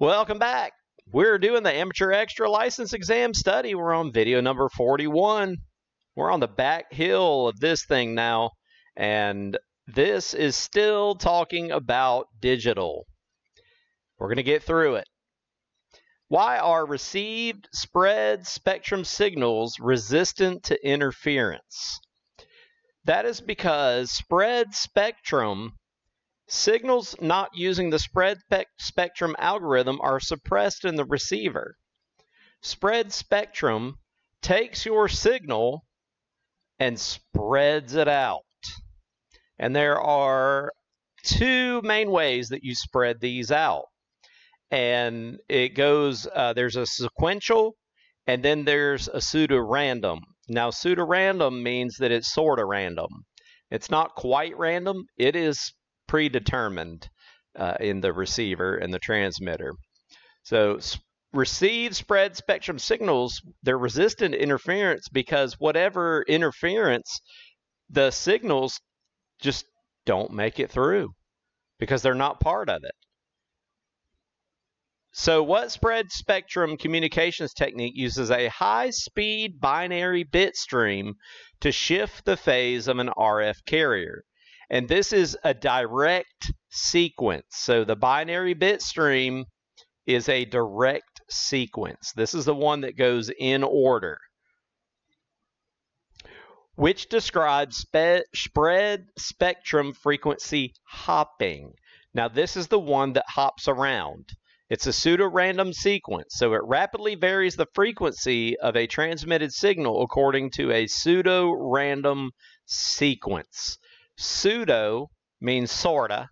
Welcome back. We're doing the Amateur Extra License Exam study. We're on video number 41. We're on the back hill of this thing now, and this is still talking about digital. We're going to get through it. Why are received spread spectrum signals resistant to interference? That is because spread spectrum signals not using the spread spectrum algorithm are suppressed in the receiver. Spread spectrum takes your signal and spreads it out. And there are two main ways that you spread these out. And it goes, uh, there's a sequential and then there's a pseudo-random. Now, pseudo-random means that it's sort of random. It's not quite random. It is predetermined uh, in the receiver and the transmitter. So receive spread spectrum signals, they're resistant to interference because whatever interference, the signals just don't make it through because they're not part of it. So what spread spectrum communications technique uses a high-speed binary bit stream to shift the phase of an RF carrier. And this is a direct sequence. So the binary bit stream is a direct sequence. This is the one that goes in order, which describes spe spread spectrum frequency hopping. Now, this is the one that hops around. It's a pseudo-random sequence, so it rapidly varies the frequency of a transmitted signal according to a pseudo-random sequence. Pseudo means sorta,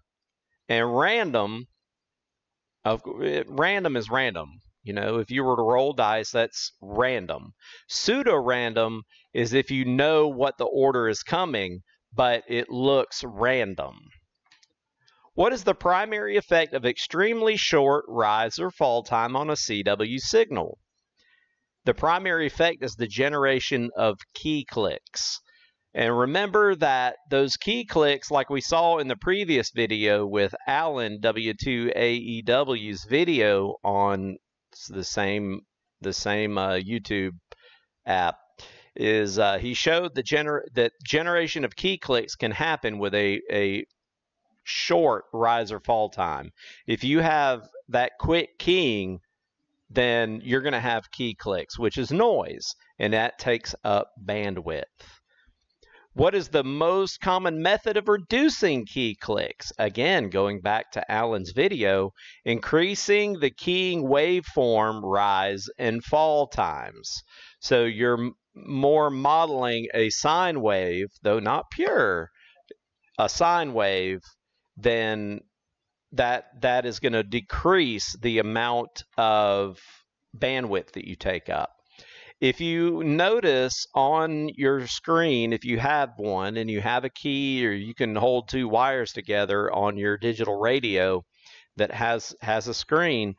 and random of eh, random is random. You know, if you were to roll dice, that's random. Pseudo random is if you know what the order is coming, but it looks random. What is the primary effect of extremely short rise or fall time on a CW signal? The primary effect is the generation of key clicks. And remember that those key clicks, like we saw in the previous video with Alan W2AEW's video on the same the same uh, YouTube app, is uh, he showed the gener that generation of key clicks can happen with a, a short rise or fall time. If you have that quick keying, then you're going to have key clicks, which is noise, and that takes up bandwidth. What is the most common method of reducing key clicks? Again, going back to Alan's video, increasing the keying waveform rise and fall times. So you're more modeling a sine wave, though not pure, a sine wave, then that that is going to decrease the amount of bandwidth that you take up. If you notice on your screen, if you have one and you have a key or you can hold two wires together on your digital radio that has, has a screen,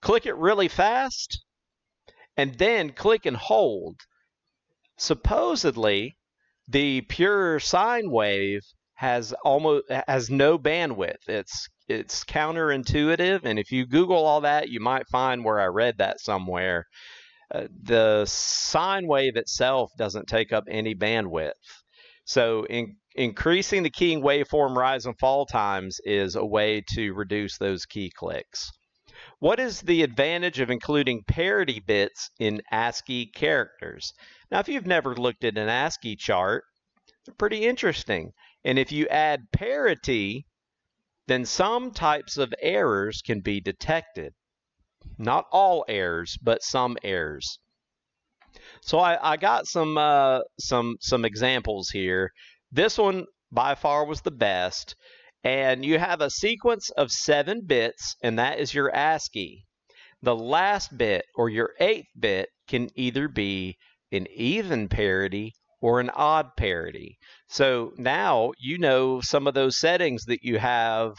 click it really fast and then click and hold. Supposedly, the pure sine wave has almost has no bandwidth. It's it's counterintuitive, and if you Google all that, you might find where I read that somewhere uh, the sine wave itself doesn't take up any bandwidth. So in, increasing the keying waveform rise and fall times is a way to reduce those key clicks. What is the advantage of including parity bits in ASCII characters? Now, if you've never looked at an ASCII chart, they're pretty interesting. And if you add parity, then some types of errors can be detected. Not all errors, but some errors. So I, I got some uh, some some examples here. This one by far was the best. And you have a sequence of seven bits, and that is your ASCII. The last bit, or your eighth bit, can either be an even parity or an odd parity. So now you know some of those settings that you have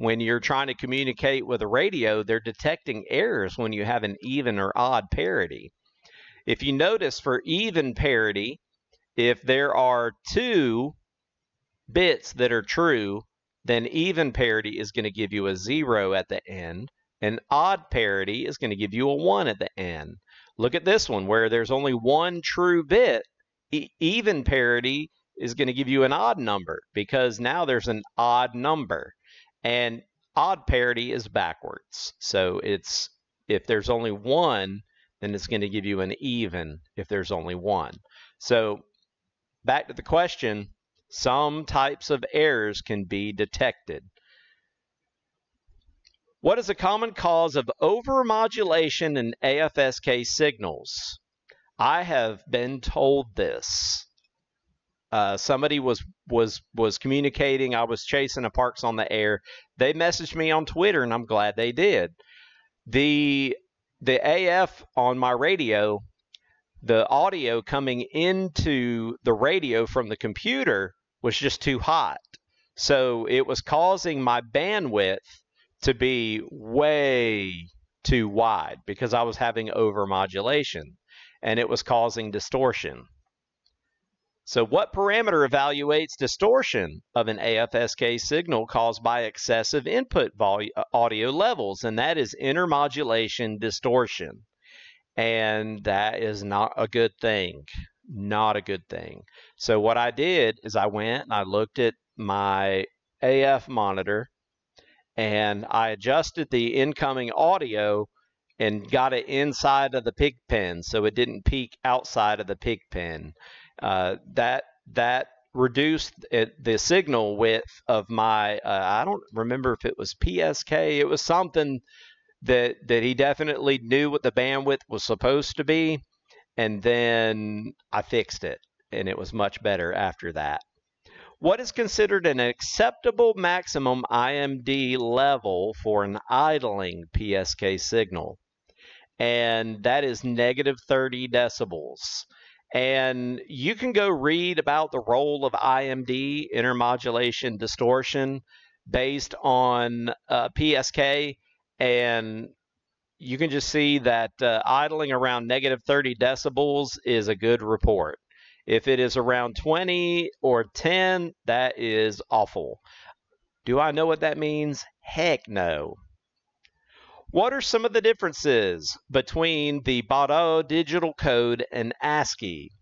when you're trying to communicate with a radio, they're detecting errors when you have an even or odd parity. If you notice for even parity, if there are two bits that are true, then even parity is going to give you a zero at the end. And odd parity is going to give you a 1 at the end. Look at this one where there's only one true bit. E even parity is going to give you an odd number because now there's an odd number. And odd parity is backwards. So it's if there's only one, then it's going to give you an even if there's only one. So back to the question, some types of errors can be detected. What is a common cause of overmodulation in AFSK signals? I have been told this. Uh, somebody was was was communicating. I was chasing a Parks on the air. They messaged me on Twitter, and I'm glad they did. The the AF on my radio, the audio coming into the radio from the computer was just too hot. So it was causing my bandwidth to be way too wide because I was having overmodulation and it was causing distortion. So what parameter evaluates distortion of an AFSK signal caused by excessive input uh, audio levels? And that is intermodulation distortion. And that is not a good thing. Not a good thing. So what I did is I went and I looked at my AF monitor and I adjusted the incoming audio and got it inside of the pig pen so it didn't peak outside of the pig pen. Uh, that that reduced it, the signal width of my uh, I don't remember if it was PSK it was something that that he definitely knew what the bandwidth was supposed to be and then I fixed it and it was much better after that. What is considered an acceptable maximum IMD level for an idling PSK signal? And that is negative 30 decibels. And you can go read about the role of IMD, intermodulation distortion, based on uh, PSK. And you can just see that uh, idling around negative 30 decibels is a good report. If it is around 20 or 10, that is awful. Do I know what that means? Heck no. What are some of the differences between the Baudot digital code and ASCII?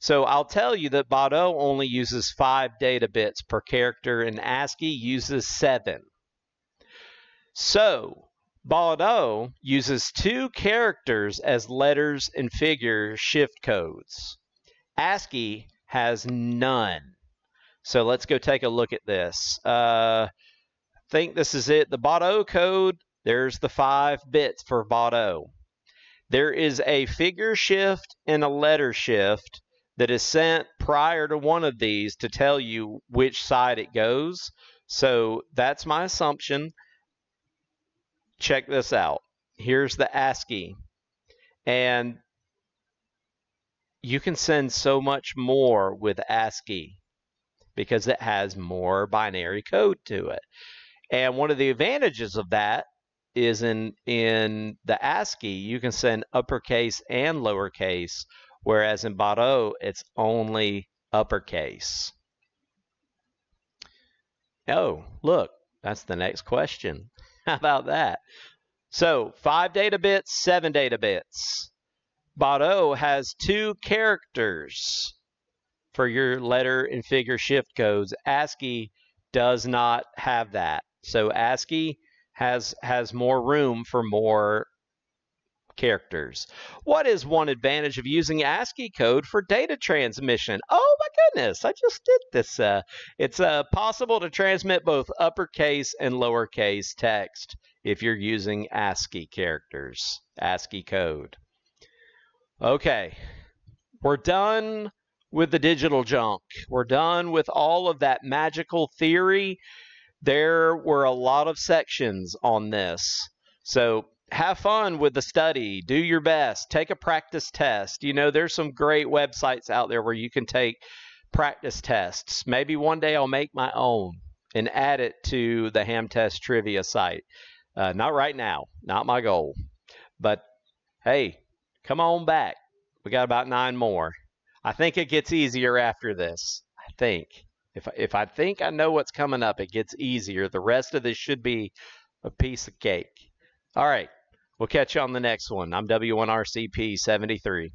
So I'll tell you that Baudot only uses five data bits per character and ASCII uses seven. So Baudot uses two characters as letters and figure shift codes. ASCII has none. So let's go take a look at this. Uh, I think this is it. The Baudot code there's the five bits for Baudot. There is a figure shift and a letter shift that is sent prior to one of these to tell you which side it goes. So that's my assumption. Check this out. Here's the ASCII. And you can send so much more with ASCII because it has more binary code to it. And one of the advantages of that is in in the ASCII you can send uppercase and lowercase, whereas in Baudot it's only uppercase. Oh, look, that's the next question. How about that? So five data bits, seven data bits. Baudot has two characters for your letter and figure shift codes. ASCII does not have that. So ASCII has has more room for more characters. What is one advantage of using ASCII code for data transmission? Oh my goodness, I just did this. Uh, it's uh, possible to transmit both uppercase and lowercase text if you're using ASCII characters, ASCII code. Okay, we're done with the digital junk. We're done with all of that magical theory there were a lot of sections on this. So have fun with the study. Do your best. Take a practice test. You know, there's some great websites out there where you can take practice tests. Maybe one day I'll make my own and add it to the Ham Test Trivia site. Uh, not right now, not my goal. But hey, come on back. We got about nine more. I think it gets easier after this. I think. If if I think I know what's coming up, it gets easier. The rest of this should be a piece of cake. All right. We'll catch you on the next one. I'm W1RCP 73.